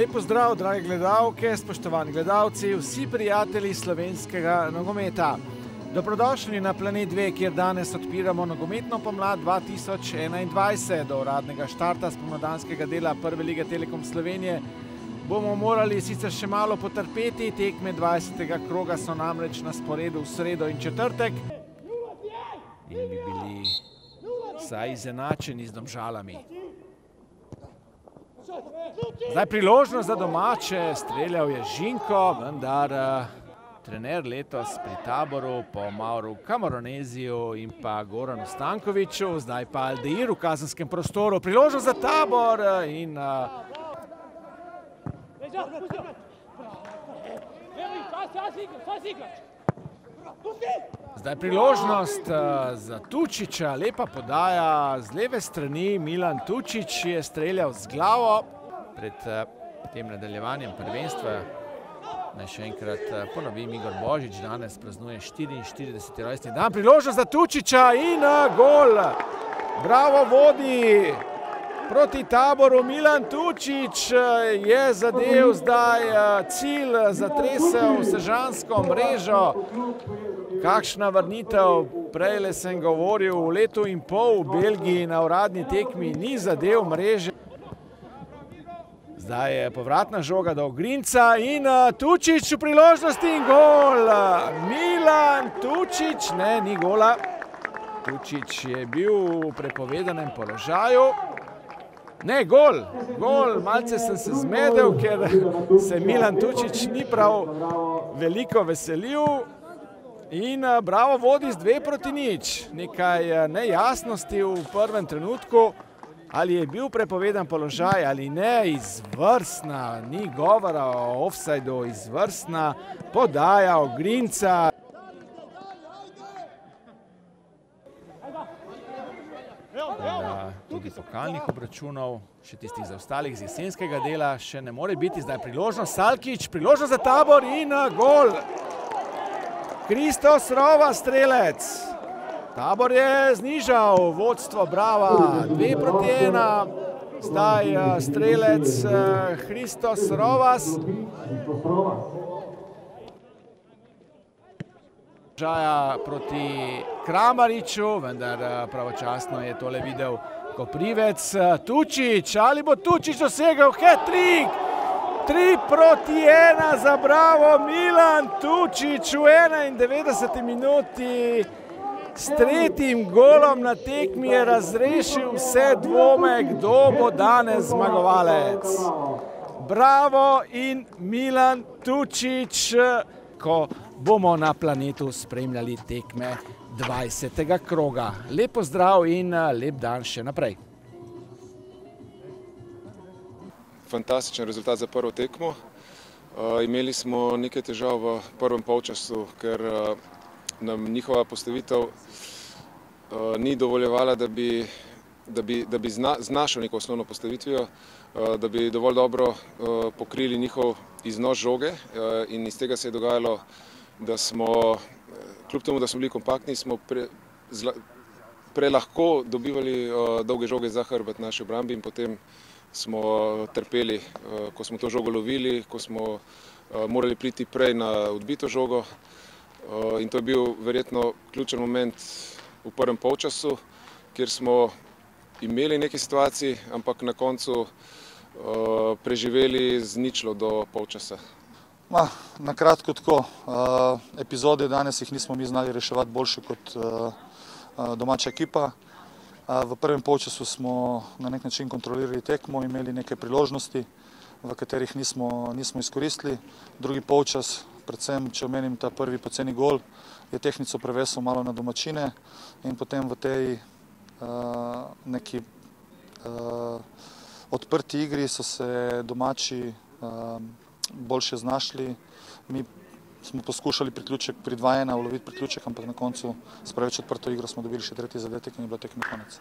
Lepo zdrav, drage gledalke, spoštovani gledalci, vsi prijatelji slovenskega nogometa. Dobrodošli na Planet 2, kjer danes odpiramo nogometno pomlad 2021. Do uradnega štarta spomladanskega dela Prve lige Telekom Slovenije bomo morali sicer še malo potrpeti, tekme 20. kroga so namreč na sporedu v sredo in četrtek in bi bili vsaj izenačeni z domžalami. Zdaj priložnost za domače, streljal je Žinko, vendar trener letos pri taboru po Mauru Kamaroneziju in pa Goranu Stankoviču, zdaj pa Aldeir v kazenskem prostoru, priložnost za tabor in Zdaj priložnost za Tučiča, lepa podaja z leve strani, Milan Tučič je streljal z glavo pred tem nadaljevanjem prvenstva. Naj še enkrat ponovim, Igor Božič danes praznuje 44. rojstni dan, priložnost za Tučiča in gol! Bravo vodi proti taboru, Milan Tučič je zadev zdaj cilj, zatresel sežansko mrežo. Kakšna vrnitev, prejle sem govoril, v letu in pol v Belgiji na uradni tekmi ni zadev mreže. Zdaj je povratna žoga do Grinca in Tučič v priložnosti in gol! Milan Tučič, ne, ni gola. Tučič je bil v prepovedanem položaju. Ne, gol, gol, malce sem se zmedel, ker se Milan Tučič ni prav veliko veselil. In Bravo vodi z dve proti nič. Nekaj nejasnosti v prvem trenutku. Ali je bil prepovedan položaj ali ne, izvrstna, ni govora o ofsajdu, izvrstna podaja Grinca. Tudi pokalnih obračunov, še tistih zaostalih z jesenskega dela, še ne more biti. Zdaj priložnost, Salkič, priložnost za tabor in gol! Kristos Rova, strelec. Tabor je znižal vodstvo Brava, dve proti ena. Zdaj strelec Kristos Rovas. Proti Kramariču, vendar pravočasno je tole videl Koprivec. Tučič, ali bo Tučič dosegel hat-trik? Tri proti ena za Bravo, Milan Tučič v enaindevetdeseti minuti. S tretjim golom na tekmi je razrešil vse dvome, kdo bo danes zmagovalec. Bravo in Milan Tučič, ko bomo na Planetu spremljali tekme dvajsetega kroga. Lep pozdrav in lep dan še naprej. Fantastičen rezultat za prvo tekmo. Imeli smo nekaj težav v prvem polčasu, ker nam njihova postavitev ni dovoljevala, da bi, da bi, da bi z našo neko osnovno postavitvijo, da bi dovolj dobro pokrili njihov iznos žoge in iz tega se je dogajalo, da smo, kljub temu, da smo bili kompaktni, smo prelahko dobivali dolge žoge za hrbet naši obrambi in potem smo trpeli, ko smo to žogo lovili, ko smo morali priti prej na odbito žogo. In to je bil verjetno ključen moment v prvem polčasu, kjer smo imeli nekaj situacij, ampak na koncu preživeli z ničlo do polčasa. Na kratko tako, epizode danes jih nismo mi znali reševati boljše kot domača ekipa. V prvem polčasu smo na neki način kontrolirali tekmo, imeli nekaj priložnosti, v katerih nismo, nismo izkoristili. Drugi polčas, predvsem če omenim ta prvi poceni gol, je tehtnico prevesil malo na domačine in potem v tej neki odprti igri so se domači boljše znašli. Mi smo poskušali priključek pri dva ena uloviti priključek, ampak na koncu s preveč odprto igro smo dobili še tretji zadetek in je bila tekma konec.